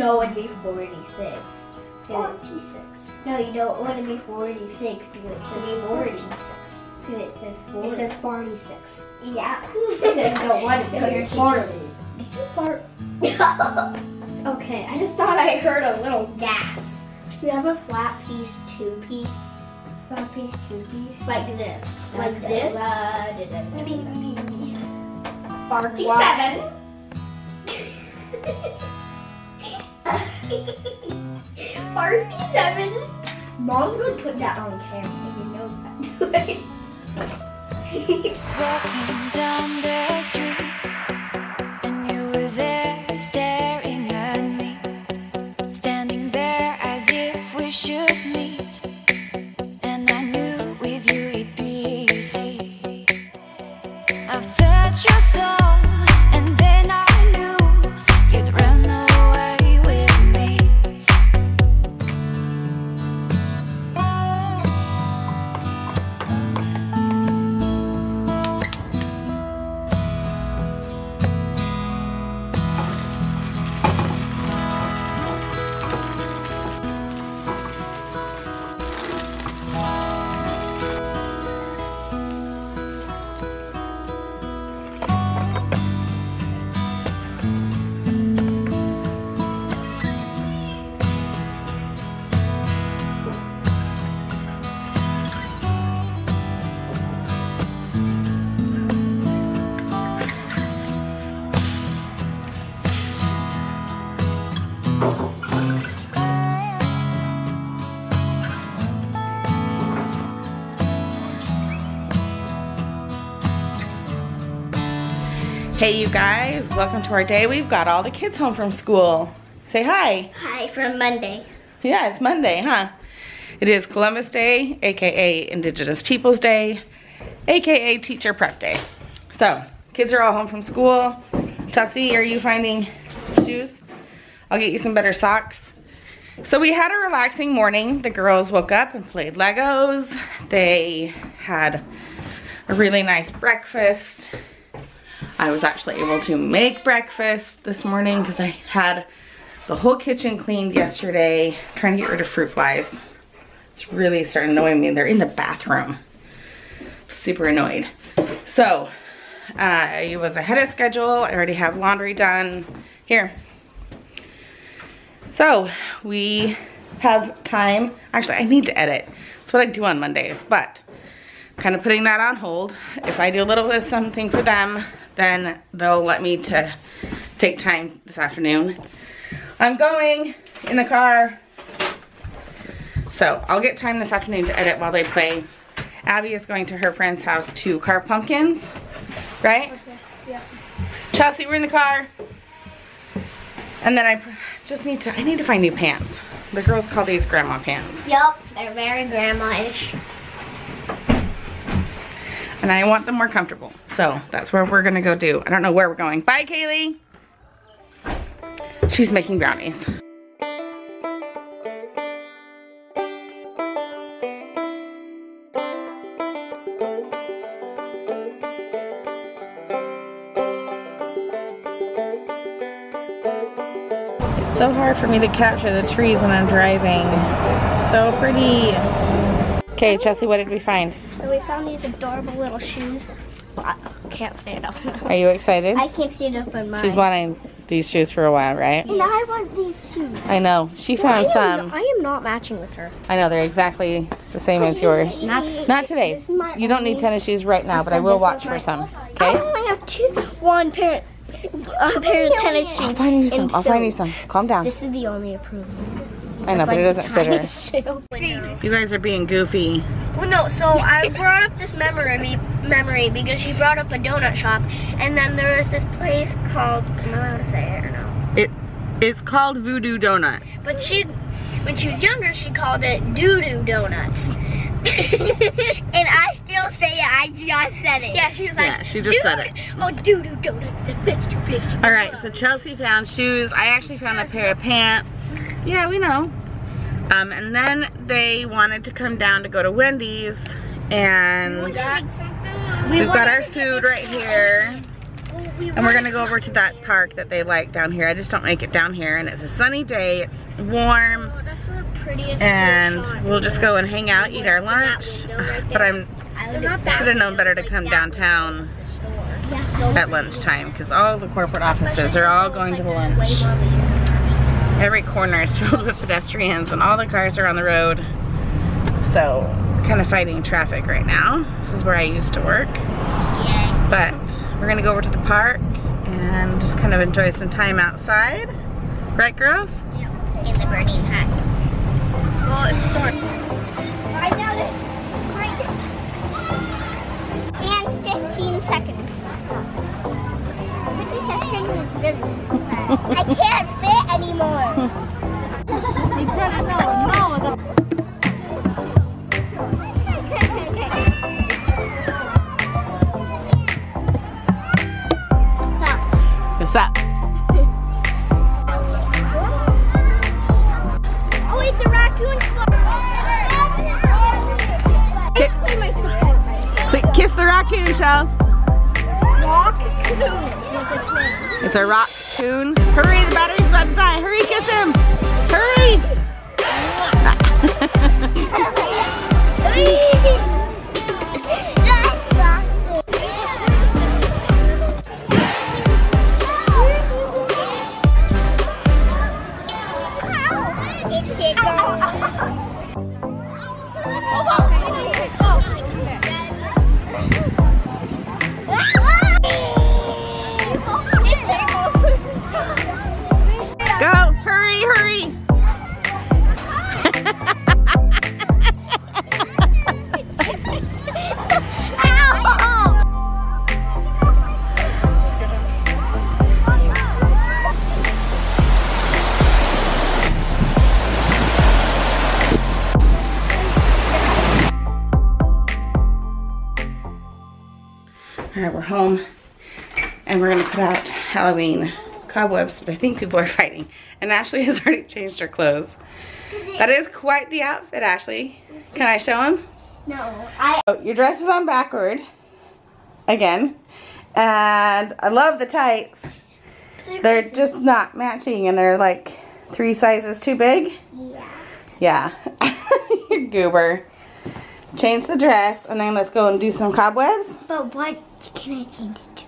don't want to be 46. 46. No, you don't want to be 46 because it's to be 40. 46. It says 40. It says 46. yeah. you don't want to No, be your 40. teacher. Did you fart? Okay, I just thought I heard a little gas. You have a flat piece, two piece, flat piece, two piece, like this, like this. 47. Forty-seven. Mom would put that on camera, and you know that. Walking down the Hey you guys, welcome to our day. We've got all the kids home from school. Say hi. Hi, from Monday. Yeah, it's Monday, huh? It is Columbus Day, aka Indigenous Peoples Day, aka Teacher Prep Day. So, kids are all home from school. Chelsea, are you finding shoes? I'll get you some better socks. So we had a relaxing morning. The girls woke up and played Legos. They had a really nice breakfast. I was actually able to make breakfast this morning because I had the whole kitchen cleaned yesterday, trying to get rid of fruit flies. It's really starting annoying me. They're in the bathroom. Super annoyed. So, uh, it was ahead of schedule. I already have laundry done. Here. So, we have time. Actually, I need to edit. That's what I do on Mondays, but kind of putting that on hold. If I do a little bit of something for them, then they'll let me to take time this afternoon. I'm going in the car. So I'll get time this afternoon to edit while they play. Abby is going to her friend's house to carve pumpkins, right? yeah. Chelsea, we're in the car. And then I just need to, I need to find new pants. The girls call these grandma pants. Yup, they're very grandma-ish. And I want them more comfortable. So that's where we're gonna go do. I don't know where we're going. Bye, Kaylee. She's making brownies. It's so hard for me to capture the trees when I'm driving. So pretty. Okay, Chelsea, what did we find? So we found these adorable little shoes. I can't stand up. Are you excited? I can't stand up in mine. She's wanting these shoes for a while, right? And I want these shoes. I know. She I found am, some. I am not matching with her. I know they're exactly the same as yours. Not- Not today. This is my You don't need tennis shoes right now, but I will watch for some. Okay? I only have two, one pair, a pair of tennis shoes. I'll find you some. I'll find you some. Calm down. This is the only approval. I know, It's but it doesn't fit her. tiniest shoe. You guys are being goofy. Well, no. So I brought up this memory memory because she brought up a donut shop, and then there was this place called. I'm I allowed to say it or no? It it's called Voodoo Donut. But she, when she was younger, she called it Doo Doo Donuts. and I still say it. I just said it. Yeah, she was like. Yeah, she just said it. Oh, Doo Doo Donuts, the best, your best. All right, so Chelsea found shoes. I actually found a pair of pants. Yeah, we know. Um, and then they wanted to come down to go to Wendy's, and got some food. we've got our food right here. And we're gonna go over to that park that they like down here. I just don't make it down here and it's a sunny day, it's warm. Oh, that's the prettiest And shot. we'll just go and hang out, eat our lunch. But I'm, should have known better to come downtown at lunchtime because all the corporate offices are all going to the lunch. Every corner is filled with pedestrians and all the cars are on the road. So, kind of fighting traffic right now. This is where I used to work. But we're gonna go over to the park and just kind of enjoy some time outside. Right, girls? In the burning hat. Well, it's sort that. And 15 seconds. 50 seconds is. I can't fit anymore. What's up? Oh wait, the raccoon's Ki- my support. Kiss the raccoon, Shells. Raccoon. Its a raccoon. Hurry, the battery's about to die. Hurry, kiss him. Hurry. Home and we're gonna put out Halloween cobwebs, but I think people are fighting. And Ashley has already changed her clothes. That is quite the outfit, Ashley. Can I show him? No, I. Oh, your dress is on backward. Again. And I love the tights. They're just not matching and they're like three sizes too big. Yeah. Yeah. you goober. Change the dress and then let's go and do some cobwebs. But what can I change it to?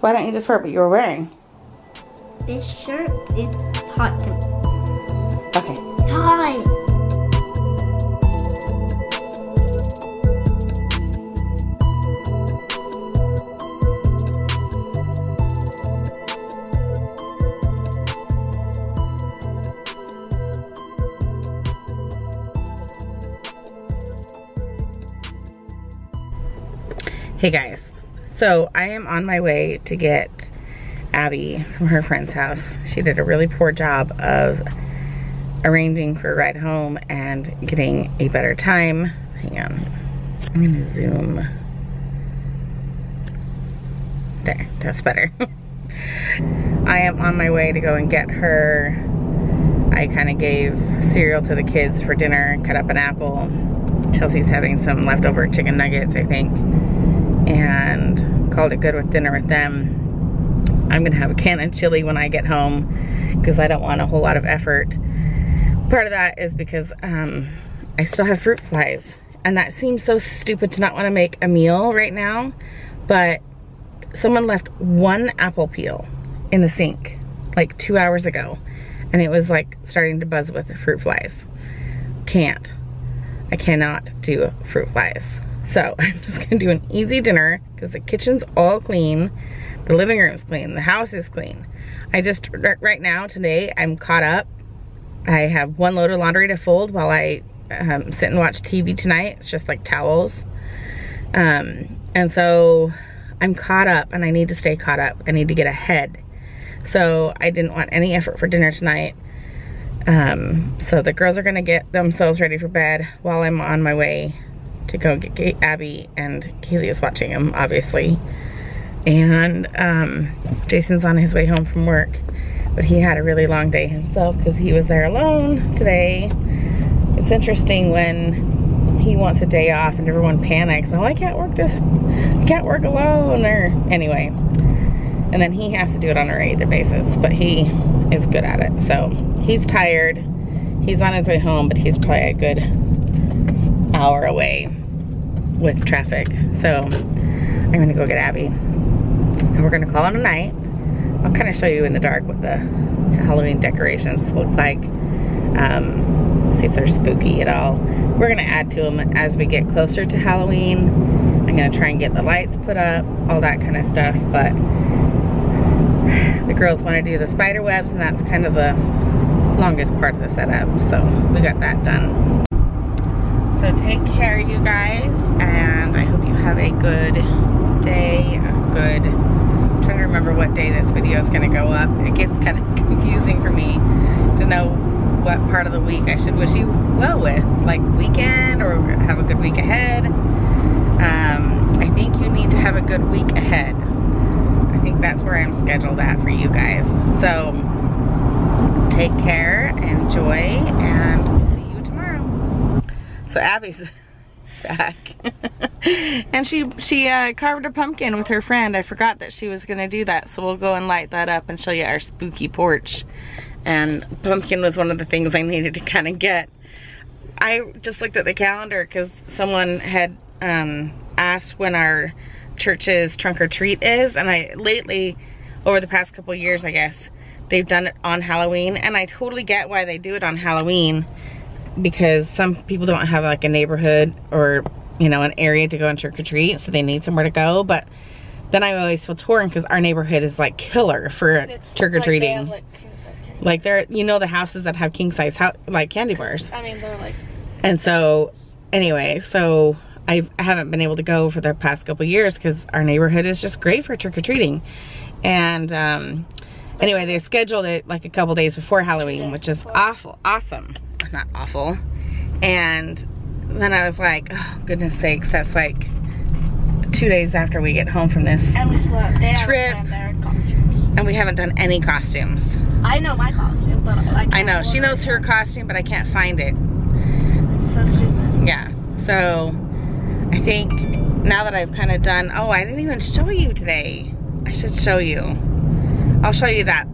Why don't you just wear what you were wearing? This shirt is hot to me. Okay. Hot. Hey guys, so I am on my way to get Abby from her friend's house. She did a really poor job of arranging for a ride home and getting a better time. Hang on, I'm gonna zoom. There, that's better. I am on my way to go and get her. I kind of gave cereal to the kids for dinner, cut up an apple. Chelsea's having some leftover chicken nuggets, I think and called it good with dinner with them. I'm gonna have a can of chili when I get home because I don't want a whole lot of effort. Part of that is because um, I still have fruit flies and that seems so stupid to not want to make a meal right now, but someone left one apple peel in the sink like two hours ago and it was like starting to buzz with fruit flies. Can't. I cannot do fruit flies. So I'm just gonna do an easy dinner because the kitchen's all clean, the living room's clean, the house is clean. I just, right now, today, I'm caught up. I have one load of laundry to fold while I um, sit and watch TV tonight. It's just like towels. Um, and so I'm caught up and I need to stay caught up. I need to get ahead. So I didn't want any effort for dinner tonight. Um, so the girls are gonna get themselves ready for bed while I'm on my way to go get Ga- Abby and Kaylee is watching him, obviously. And um, Jason's on his way home from work, but he had a really long day himself because he was there alone today. It's interesting when he wants a day off and everyone panics. Oh, I can't work this, I can't work alone, or anyway. And then he has to do it on a regular basis, but he is good at it. So he's tired. He's on his way home, but he's probably a good hour away with traffic. So I'm gonna go get Abby and we're gonna call it a night. I'll kind of show you in the dark what the Halloween decorations look like. Um, see if they're spooky at all. We're gonna add to them as we get closer to Halloween. I'm gonna try and get the lights put up, all that kind of stuff, but the girls wanna do the spider webs and that's kind of the longest part of the setup. So we got that done. So take care you guys and I hope you have a good day, a good, I'm trying to remember what day this video is gonna go up. It gets kind of confusing for me to know what part of the week I should wish you well with, like weekend or have a good week ahead. Um, I think you need to have a good week ahead. I think that's where I'm scheduled at for you guys. So take care, enjoy, and see. So Abby's back. and she she uh, carved a pumpkin with her friend. I forgot that she was gonna do that, so we'll go and light that up and show you our spooky porch. And pumpkin was one of the things I needed to kind of get. I just looked at the calendar because someone had um, asked when our church's trunk or treat is, and I lately, over the past couple years, I guess, they've done it on Halloween, and I totally get why they do it on Halloween because some people don't have like a neighborhood or you know an area to go and trick or treat so they need somewhere to go. But then I always feel torn because our neighborhood is like killer for trick or treating. Like, like, like they're you know the houses that have king size how like candy bars. I mean, they're like, and so anyway so I've, I haven't been able to go for the past couple years because our neighborhood is just great for trick or treating. And um anyway they scheduled it like a couple days before Halloween which is awful awesome not awful and then I was like oh goodness sakes that's like two days after we get home from this and we still have, they Trip. haven't their costumes. and we haven't done any costumes I know my costume, but I can't I know she knows her costume but I can't find it it. It's so stupid. yeah so I think now that I've kind of done oh I didn't even show you today I should show you I'll show you that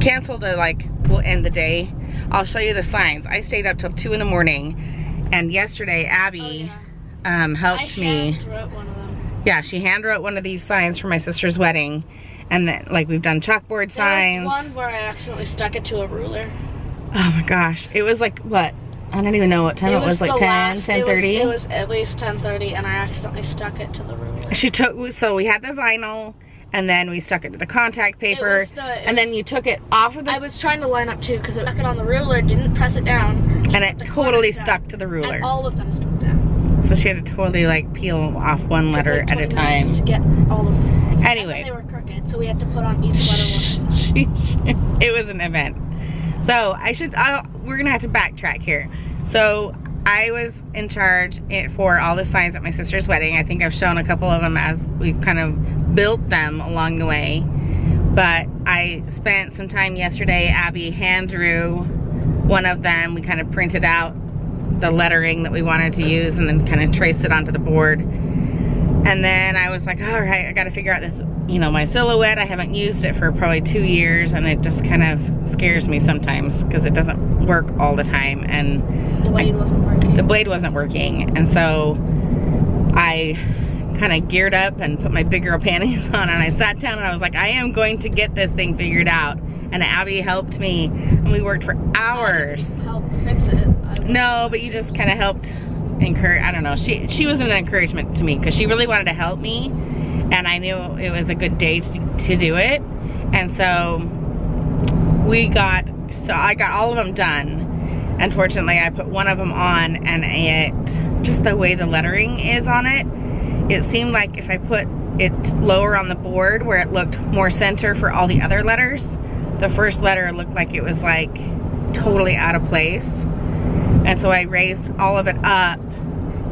cancel the like we'll end the day I'll show you the signs I stayed up till two in the morning and yesterday Abby Oh, yeah. um, helped me hand wrote one of them. yeah she hand wrote one of these signs for my sister's wedding and then like we've done chalkboard There was signs one where I accidentally stuck it to a ruler. oh my gosh it was like what I don't even know what time it, was, like the 10 last- 10 it was- 30 It was at least 10:30, and I accidentally stuck it to the ruler. She took, so we had the vinyl, and then we stuck it to the contact paper, the- and then was- you took it off of the, I was trying to line up too because it stuck it on the ruler, didn't press it down, and it totally corners down, stuck to the ruler. and all of them stuck down. So she had to totally like peel off one letter like, at a time. to get all of them. Anyway, then they were crooked, so we had to put on each letter one. she, it was an event. So I should, I'll, we're gonna have to backtrack here. So I was in charge eh, for all the signs at my sister's wedding. I think I've shown a couple of them as we've kind of built them along the way. But I spent some time yesterday, Abby hand drew one of them. We kind of printed out the lettering that we wanted to use and then kind of traced it onto the board. And then I was like, all right, I gotta figure out this, you know, my silhouette. I haven't used it for probably two years and it just kind of scares me sometimes because it doesn't work all the time and the Blade wasn't working. the blade wasn't working. And so I kind of geared up and put my big girl panties on and I sat down and I was like, I am going to get this thing figured out. And Abby helped me and we worked for hours. Help fix it. No, but you just kind of helped encourage. I don't know. She she was an encouragement to me because she really wanted to help me, and I knew it was a good day to, to do it. And so we got. So I got all of them done. Unfortunately, I put one of them on, and it just the way the lettering is on it. It seemed like if I put it lower on the board where it looked more center for all the other letters, the first letter looked like it was like totally out of place. And so I raised all of it up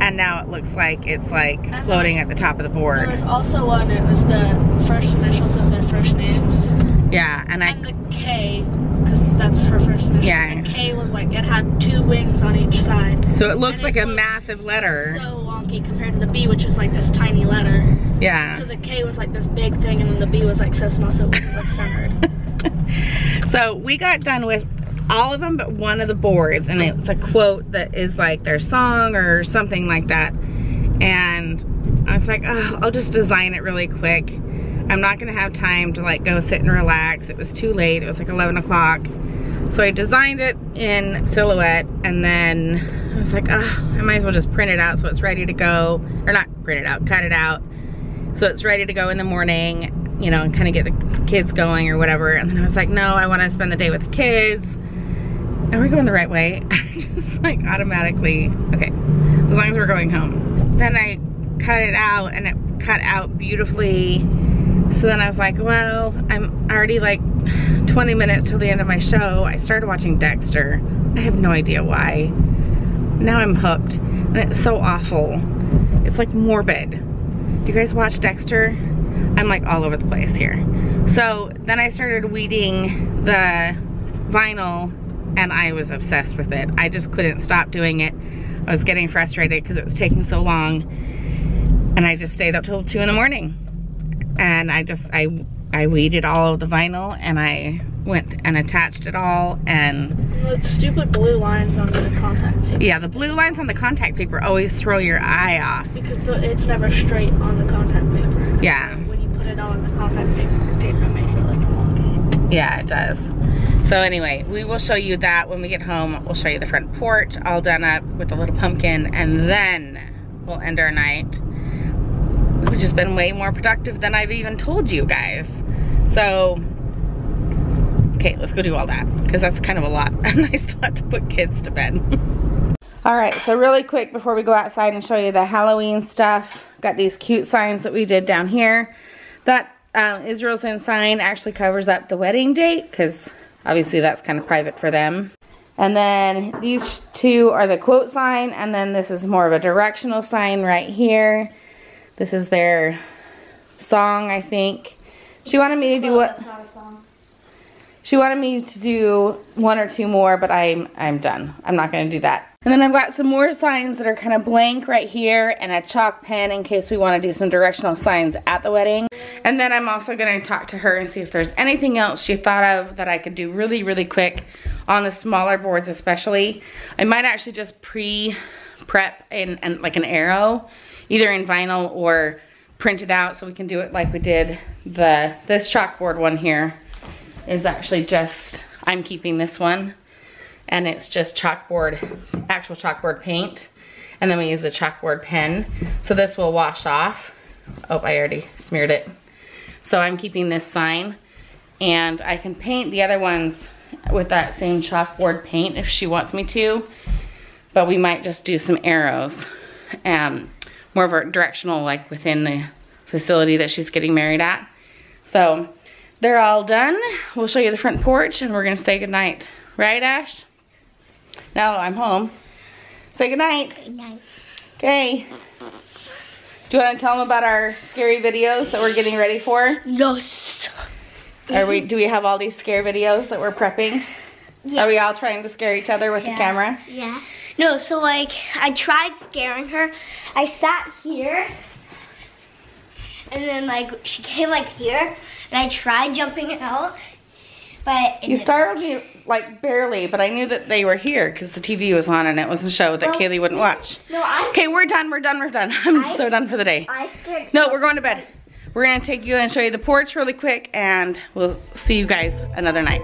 and now it looks like it's like floating at the top of the board. There was also one, it was the first initials of their first names. Yeah, and And I, the K, because that's her first initial. Yeah. The K was like, it had two wings on each side. so it looks And like it a massive letter. So wonky compared to the B, which was like this tiny letter. Yeah. So the K was like this big thing, and then the B was like so small, so it like centered. So we got done with all of them but one of the boards and it's a quote that is like their song or something like that. And I was like, oh, I'll just design it really quick. I'm not gonna have time to like go sit and relax. It was too late, it was like 11 o'clock. So I designed it in Silhouette and then was like, oh, I might as well just print it out so it's ready to go. Or not print it out, cut it out. So it's ready to go in the morning you know, and kind of get the kids going or whatever. And then I was like, no, I want to spend the day with the kids. Are we going the right way? Just like automatically, okay, as long as we're going home. Then I cut it out and it cut out beautifully. So then I was like, well, I'm already like 20 minutes till the end of my show. I started watching Dexter. I have no idea why. Now I'm hooked and it's so awful. It's like morbid. Do you guys watch Dexter? I'm like all over the place here. So then I started weeding the vinyl and I was obsessed with it. I just couldn't stop doing it. I was getting frustrated because it was taking so long and I just stayed up till two in the morning. And I just, I, I weeded all of the vinyl and I went and attached it all and Those stupid blue lines on the contact paper. yeah, the blue lines on the contact paper always throw your eye off. Because the, it's never straight on the contact paper. Yeah. So when you put it all in the contact paper, paper it makes it look wonky. Yeah, it does. So anyway, we will show you that when we get home. We'll show you the front porch all done up with a little pumpkin and then we'll end our night. We've just been way more productive than I've even told you guys. So, okay, let's go do all that because that's kind of a lot and I still have to put kids to bed. all right, so really quick before we go outside and show you the Halloween stuff, got these cute signs that we did down here. That um, Israel's in sign actually covers up the wedding date because obviously that's kind of private for them. And then these two are the quote sign and then this is more of a directional sign right here. This is their song, I think. She wanted me to do what? That's not a song. She wanted me to do one or two more, but I'm I'm done. I'm not gonna do that. And then I've got some more signs that are kind of blank right here and a chalk pen in case we want to do some directional signs at the wedding. And then I'm also gonna talk to her and see if there's anything else she thought of that I could do really, really quick on the smaller boards especially. I might actually just pre-prep in, in like an arrow, either in vinyl or print it out so we can do it like we did the this chalkboard one here is actually just, I'm keeping this one, and it's just chalkboard, actual chalkboard paint, and then we use a chalkboard pen. So this will wash off. Oh, I already smeared it. So I'm keeping this sign, and I can paint the other ones with that same chalkboard paint if she wants me to, but we might just do some arrows, um, more of a directional like within the facility that she's getting married at. So they're all done. We'll show you the front porch and we're gonna say goodnight. Right, Ash? Now that I'm home. Say goodnight. Good night. Okay. Do you wanna tell them about our scary videos that we're getting ready for? Yes. Are we, do we have all these scare videos that we're prepping? Yeah. Are we all trying to scare each other with the camera? Yeah. No, so like I tried scaring her. I sat here and then like she came like here and I tried jumping out. But it You startled me like barely, but I knew that they were here because the TV was on and it was a show that Well, Kaylee wouldn't watch. No, I Okay, we're done, we're done, we're done. I'm I- so done for the day. I scared No, we're going to bed. We're gonna take you and show you the porch really quick and we'll see you guys another night.